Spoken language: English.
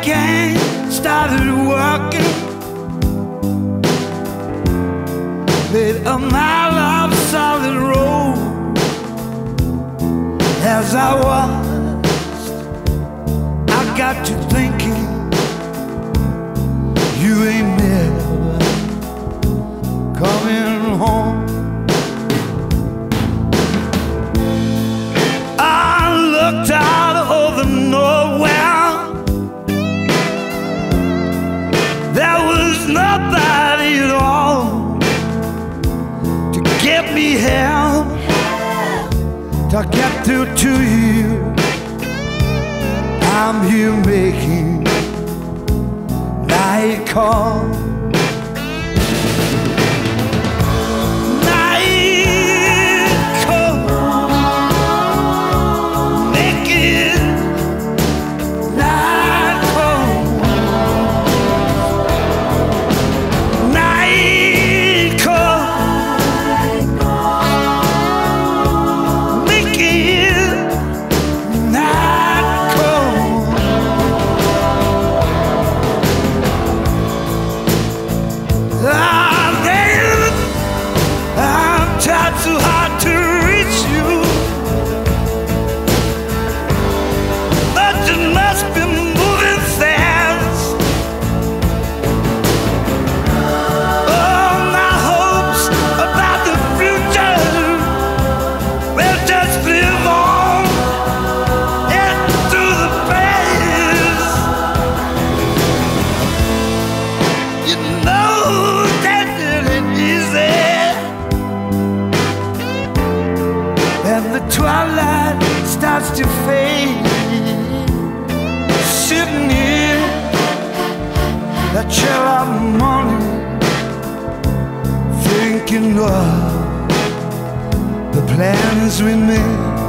can started working. Made a mile of solid road. As I watched I got to thinking There was nobody at all to get me help to get through to you. I'm here making night call. I'm tried twilight starts to fade. Sitting here, the chill of morning, thinking of the plans we made.